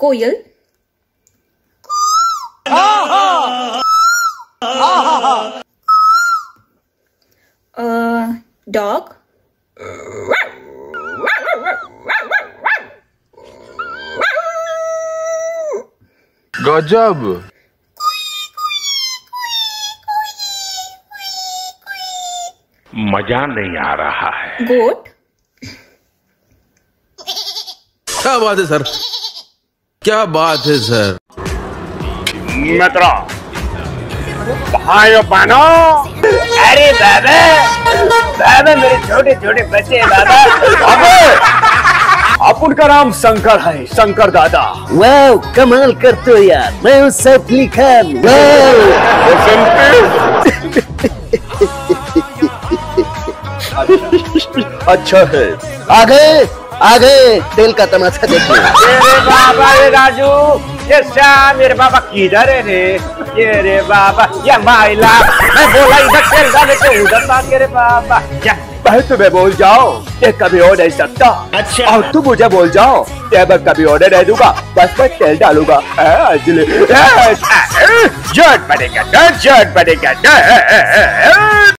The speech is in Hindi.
कोयल। डॉग। गजब। मज़ा नहीं आ रहा है। गोट। क्या बात है सर? क्या बात है सर? मित्रों भाइयों बहनों अरे दादा दादा मेरे छोटे छोटे बच्चे हैं, दादा। अबे! अब नाम शंकर है शंकर दादा। वाओ कमाल करते हो यार। मैं हूँ सैफ अली खान अच्छा है। आगे आगे तेल का तमाशा देखिए। बाबा रे राजू ये श्याम मेरे बाबा किधर है रे? ये रे बाबा ये माइला मैं बोला इधर चल जा लेके उधर भाग के रे बाबा। क्या भाई तुम्हें बोल जाओ ये कभी हो नहीं सकता। अच्छा। और तुम मुझे बोल जाओ ये मैं कभी ऑर्डर नहीं दूँगा। बस मैं तेल डालूँगा। अंजलि जट बनेगा जट बनेगा